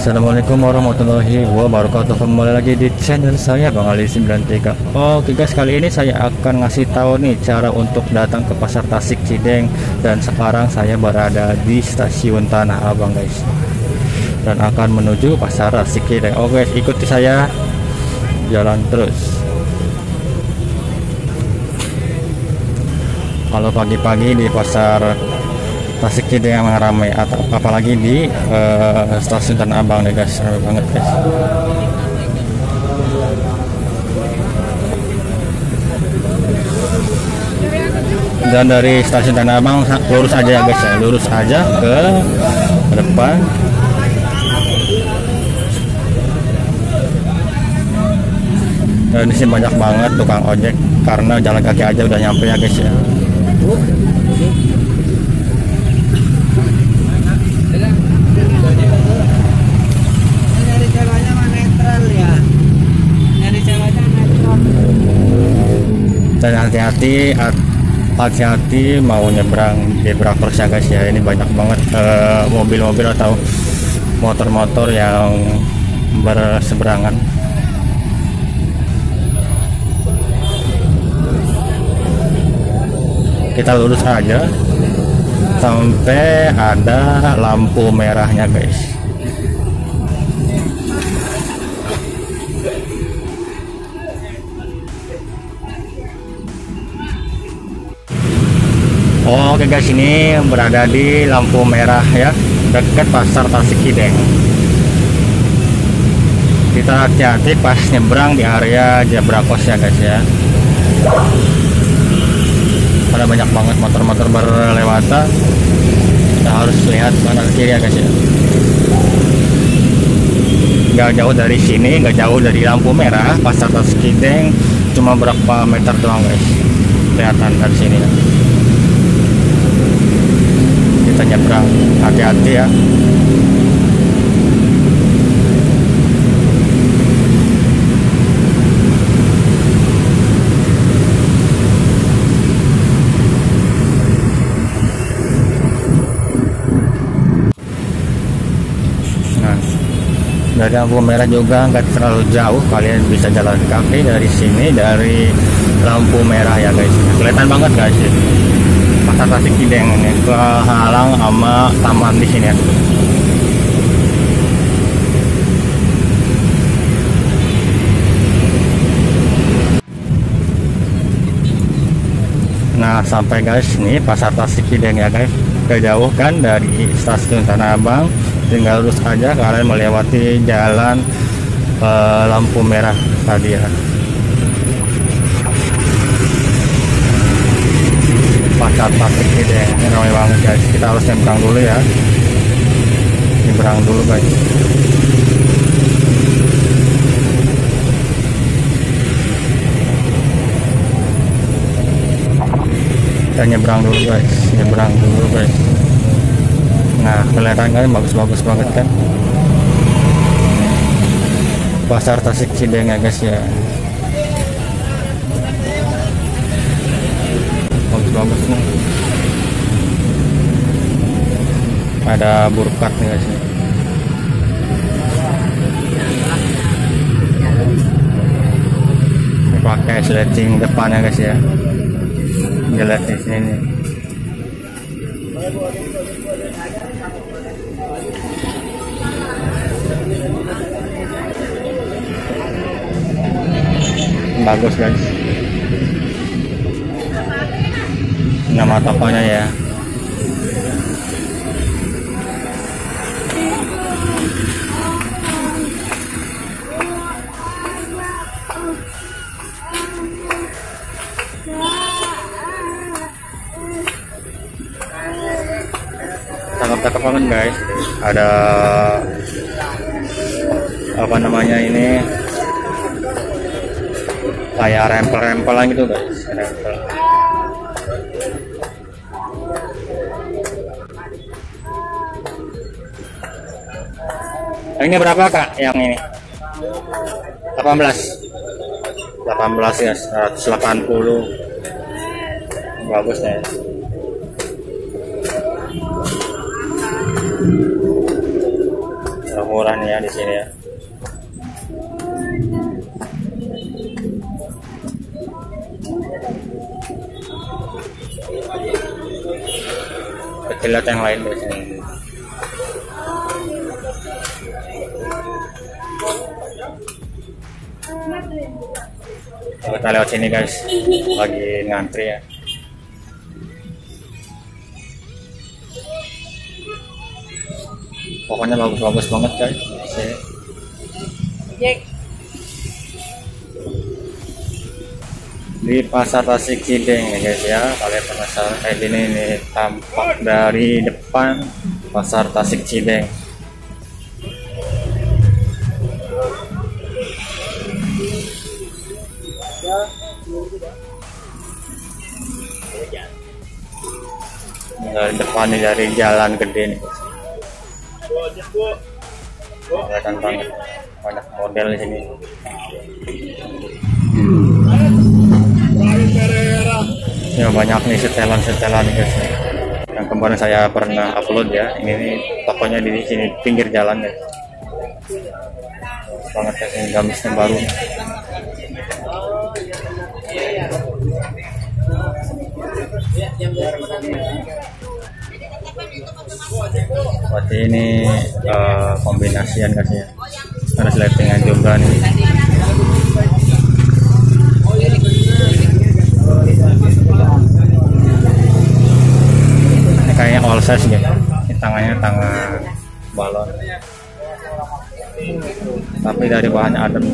Assalamualaikum warahmatullahi wabarakatuh. Kembali lagi di channel saya Bang Ali 93 Oke guys kali ini saya akan ngasih tahu nih Cara untuk datang ke pasar Tasik Cideng. Dan sekarang saya berada di stasiun Tanah Abang guys. Dan akan menuju pasar Tasik Cideng. Oke guys ikuti saya. Jalan terus. Kalau pagi-pagi di pasar Tasik Cideng yang ramai atau apalagi di uh, stasiun Tanah Abang deh guys. Ramai banget guys. Dan dari stasiun Tanah Abang lurus aja ya guys ya. Lurus aja ke depan. Dan di sini banyak banget tukang ojek karena jalan kaki aja udah nyampe ya guys ya dan hati-hati hati-hati mau nyebrang zebra cross ya guys ya. Ini banyak banget eh, mobil-mobil uh, atau motor-motor yang berseberangan. Kita lurus aja sampai ada lampu merahnya guys oke guys ini berada di lampu merah ya dekat pasar Tasik Hideng kita hati-hati pas nyebrang di area zebra ya guys ya. Ada banyak banget motor-motor berlewatan. Kita harus lihat kanan kiri ya guys ya. Nggak jauh dari sini nggak jauh dari lampu merah pasar Tasik Hideng cuma berapa meter doang guys kelihatan dari sini ya kita nyebrang. Hati-hati ya. Nah dari lampu merah juga nggak terlalu jauh. Kalian bisa jalan kaki dari sini dari lampu merah ya guys. Kelihatan banget guys. pasar Tasik Cideng ini. Kehalang sama taman di sini. Ya. Nah sampai guys nih pasar Tasik Cideng ya guys. Jauh kan dari stasiun Tanah Abang tinggal lurus aja kalian melewati jalan uh, lampu merah tadi ya pasar Tasik ini deh. Ini ramai banget guys. Kita harus nyebrang dulu ya. Nyebrang dulu guys. Kita nyebrang dulu guys. Nyebrang dulu guys. Nah kelihatan kan? Bagus-bagus banget kan? Pasar Tasik Cideng ya guys ya bagus-bagus nih. Ada burkat nih guys. Pakai sleting depannya guys ya. Jelas di sini bagus guys nama tokonya ya. Cakep-cakep banget guys. Ada apa namanya ini? Kayak rempel-rempelan gitu guys ini berapa kak yang ini? 18 18 ya 180 bagus ya. Murah nih ya di sini ya. Kecil yang lain biasanya kita lewat sini guys. Lagi ngantri ya. Pokoknya bagus-bagus banget guys. Di pasar Tasik Cideng ya guys ya. Kalian penasaran kayak gini nih tampak dari depan pasar Tasik Cideng dari depan nih dari jalan gede nih kelihatan banget banyak model di sini. Ya banyak nih setelan-setelan guys. Yang kemarin saya pernah upload ya ini nih, tokonya di sini pinggir jalan ya banget ya ini gamisnya baru Berarti ini uh, kombinasian guys ya. Ada lightingan juga nih. Ini kayaknya all size gitu. Ini tangannya tangan balon. Tapi dari bahannya adem.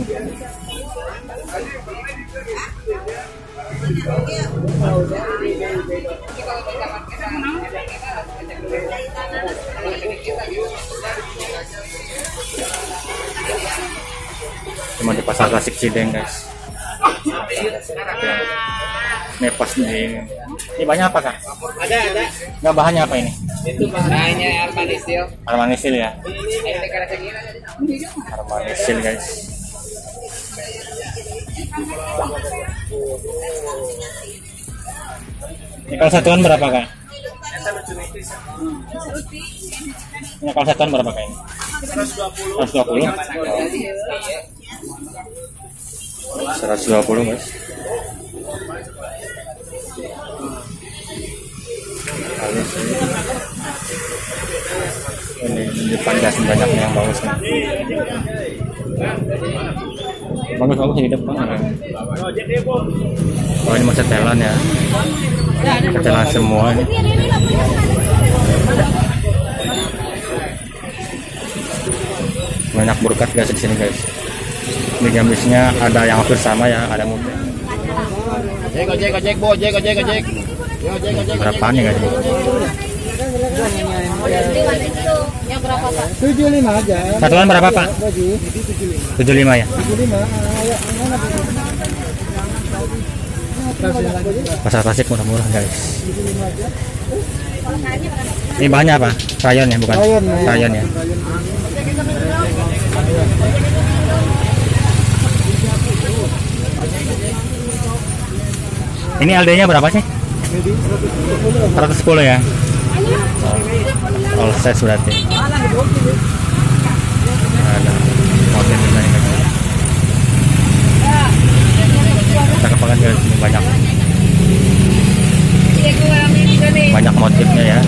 Cuma di pasar klasik Cideng guys ini pas nih ini banyak apa kak? Ada, ada. nggak bahannya apa ini? Itu bahannya armanisil. armanisil ya armanisil guys ini kalau satuan berapa kak? Ini kalau satuan berapa ini? 120 120 guys Halus ini. ini di depan banyak yang bagus nih bagus bagus di depan oh ini mau setelan ya. Setelan semua ini. Banyak berkat guys di sini guys. Ini gamisnya ada yang hampir sama ya ada muda. Ojek, ojek, bu, ojek, ojek, ojek. Ya, berapa nih guys berapa Pak? tujuh lima aja satuan berapa pak bagi 75 ya tujuh lima ayo mana pasar klasik murah-murah guys ini banyak apa rayon ya bukan Rayon, ya. rayon ya ini LD nya berapa sih 110 ya all size berarti ada motif banyak. Banyak motifnya ya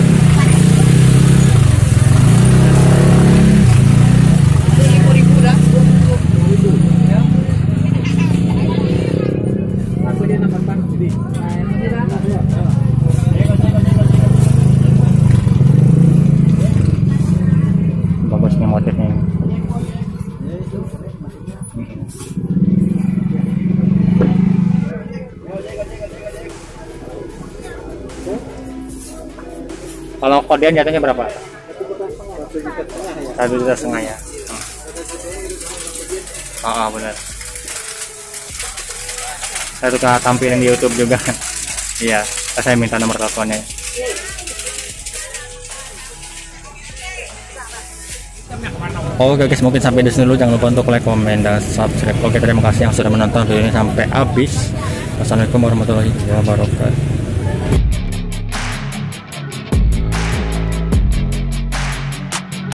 Kalau kodian jatuhnya berapa? Satu juta setengah ya. Ah, ah, benar. Saya suka tampilin di YouTube juga. Iya, saya minta nomor teleponnya. Oke guys, mungkin sampai di sini dulu. Jangan lupa untuk like, komen, dan subscribe. Oke, terima kasih yang sudah menonton video ini sampai habis. Wassalamualaikum warahmatullahi wabarakatuh.